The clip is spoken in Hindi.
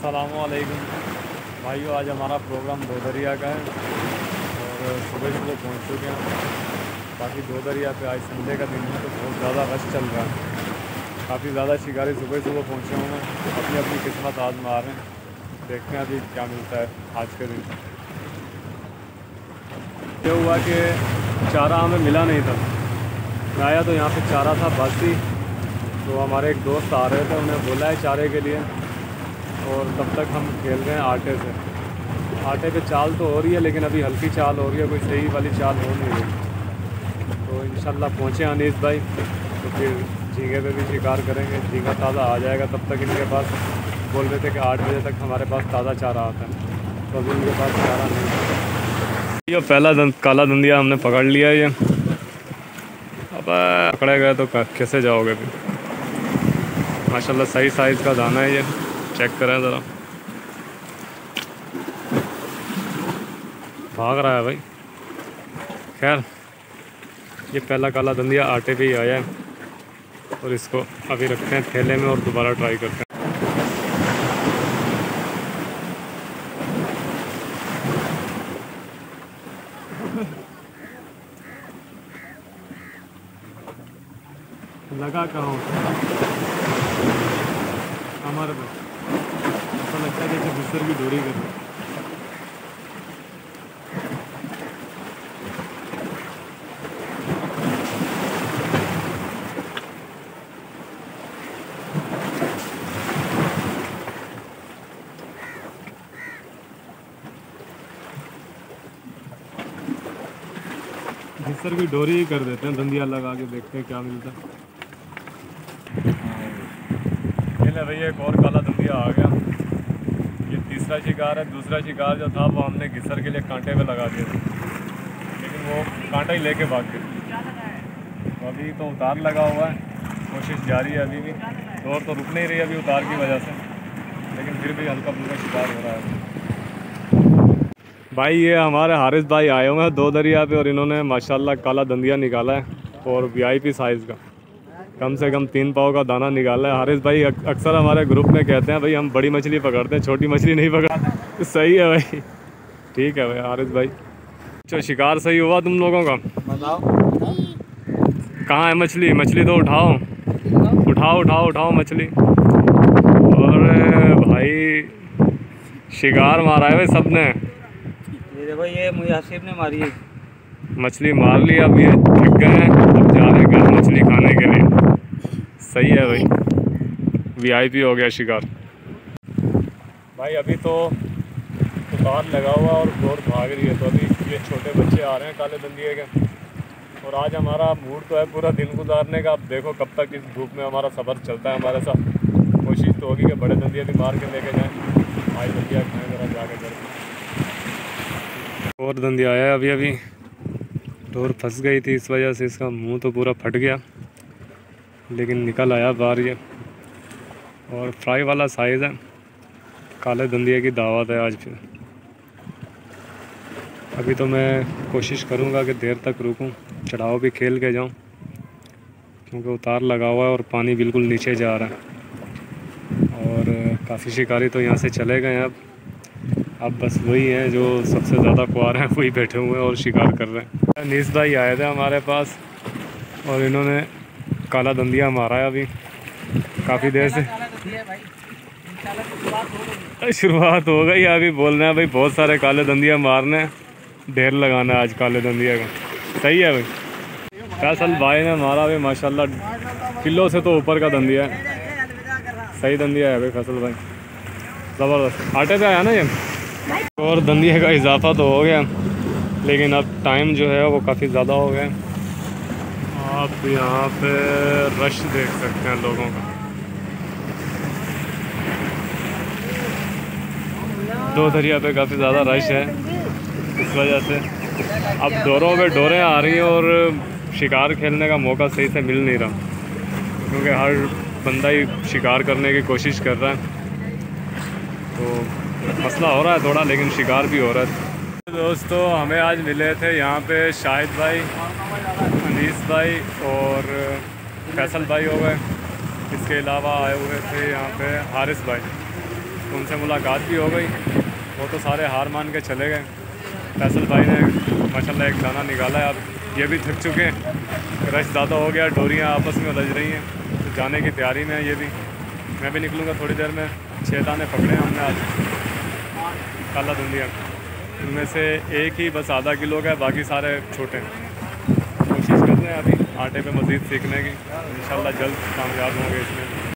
असलकुम भाइयों, आज हमारा प्रोग्राम दो दरिया का है और सुबह सुबह पहुँच चुके हैं। बाकी दो दरिया पे आज संडे का दिन है तो बहुत ज़्यादा रश चल रहा है। काफ़ी ज़्यादा शिकारी सुबह सुबह पहुँचे हुए हैं अपनी अपनी किस्मत आजमा रहे हैं। देखते हैं अभी क्या मिलता है आज के दिन। ये हुआ कि चारा हमें मिला नहीं था। मैं आया तो यहाँ पे चारा था, बासी। तो हमारे एक दोस्त आ रहे थे उन्हें बोला है चारे के लिए। और तब तक हम खेल रहे हैं आटे से। आटे पे चाल तो हो रही है लेकिन अभी हल्की चाल हो रही है कोई सही वाली चाल हो नहीं रही। तो इन पहुँचे अनीस भाई तो फिर झींगे पे भी शिकार करेंगे। झींगा ताज़ा आ जाएगा तब तक इनके पास। बोल रहे थे कि आठ बजे तक हमारे पास ताज़ा चारा आता है तो अभी इनके पास चारा नहीं ये पहला दन, काला दंदिया हमने पकड़ लिया ये। अब पकड़े गए तो कैसे जाओगे फिर? माशाल्लाह सही साइज़ का दाना है ये। चेक करें ज़रा। भाग रहा है भाई। खैर, ये पहला काला दंदिया आटे पे ही आया है और इसको अभी रखते हैं थैले में और दोबारा ट्राई करते हैं। लगा कहाँ हमारे पास। ऐसा लगता है जैसे बिस्तर की डोरी कर बिस्तर की डोरी ही कर देते हैं, धंधिया लगा के देखते हैं क्या मिलता है। ले भैया एक और काला धंधिया आ गया। ये तीसरा शिकार है, दूसरा शिकार जो था, वो हमने घिसर के लिए कांटे पे लगा दिया लेकिन वो कांटा ही लेके भाग गया तो अभी तो उतार लगा हुआ है, कोशिश जारी है अभी भी। दौड़ तो रुक नहीं रही अभी उतार की वजह से। लेकिन फिर भी हल्का फुल्का शिकार हो रहा है। भाई, ये हमारे हारिस भाई आए हुए हैं दो दरिया पे और इन्होंने माशाल्लाह काला दंदिया निकाला है, और वीआईपी साइज़ का। कम से कम तीन पाव का दाना निकाला है। हारिस भाई अक्सर हमारे ग्रुप में कहते हैं भाई हम बड़ी मछली पकड़ते हैं छोटी मछली नहीं पकड़ते। सही है भाई। ठीक है भाई हारिस भाई। अच्छा शिकार सही हुआ तुम लोगों का? बताओ। कहाँ है मछली? मछली तो उठाओ। उठाओ उठाओ उठाओ मछली। और भाई शिकार मारा है भाई सबने। ये देखो ये मुयासिब ने मारी है। मछली मार ली अब ये थक गए हैं अब जा रहे हैं घर मछली खाने के लिए है भाई। वीआईपी हो गया शिकार। भाई, अभी तो दुकान लगा हुआ और दौड़ भाग रही है तो अभी ये छोटे बच्चे आ रहे हैं, काले दंदिए के। और आज हमारा मूड तो है पूरा दिन गुजारने का। अब देखो कब तक इस धूप में हमारा सफ़र चलता है, हमारे साथ। कोशिश तो होगी कि बड़े दंदिया भी मार के लेके जाएँ। आज दंदिया खाएँ ज़रा, जाके घर और दंदिया आया अभी अभी डोर फंस गई थी इस वजह से इसका मुँह तो पूरा फट गया। लेकिन निकल आया बाहर ये। और फ्राई वाला साइज़ है। काले धंधिए की दावत है आज फिर। अभी तो मैं कोशिश करूँगा कि देर तक रुकूँ, चढ़ाव भी खेल के जाऊँ, क्योंकि उतार लगा हुआ है और पानी बिल्कुल नीचे जा रहा है। और काफ़ी शिकारी तो यहाँ से चले गए हैं अब। अब बस वही हैं जो सबसे ज़्यादा कुआर हैं, वही बैठे हुए हैं और शिकार कर रहे हैं। नीस भाई आए थे हमारे पास और इन्होंने काला दंदिया मारा है अभी। काफ़ी देर से। शुरुआत हो गई अभी बोल रहे हैं भाई, बहुत सारे काले दंदिया मारने हैं। ढेर लगाना है आज काले दंदिया का। सही है भाई। फैसल भाई ने मारा भाई, माशाल्लाह। किलो से तो ऊपर का दंदिया है। सही दंदिया है भाई, फैसल भाई। ज़बरदस्त। आटे पे आया ना ये? और दंदिया का इजाफा तो हो गया। लेकिन अब टाइम जो है वो काफ़ी ज़्यादा हो गया। आप यहाँ पे रश देख सकते हैं लोगों का। दो दरिया पे काफ़ी ज़्यादा रश है। इस वजह से अब डोरों पे डोरें आ रही हैं और शिकार खेलने का मौका सही से मिल नहीं रहा। क्योंकि हर बंदा ही शिकार करने की कोशिश कर रहा है। तो मसला हो रहा है थोड़ा, लेकिन शिकार भी हो रहा है। दोस्तों, हमें आज मिले थे यहाँ पे शाहिद भाई, अनीस भाई और फैसल भाई हो गए। इसके अलावा आए हुए थे यहाँ पे हारिस भाई। उनसे मुलाकात भी हो गई। वो तो सारे हार मान के चले गए। फैसल भाई ने, माशाल्लाह, एक दाना निकाला है। अब ये भी थक चुके हैं। रश ज़्यादा हो गया, डोरियाँ आपस में उलझ रही हैं। तो जाने की तैयारी में है ये भी। मैं भी निकलूँगा थोड़ी देर में। छः दाने पकड़े हैं हमने आज। काला दुनिया उनमें से एक ही बस आधा किलो का है, बाकी सारे छोटे हैं। कोशिश कर रहे हैं अभी आटे पे मज़ीद सीखने की। इन जल्द कामयाब होंगे इसमें।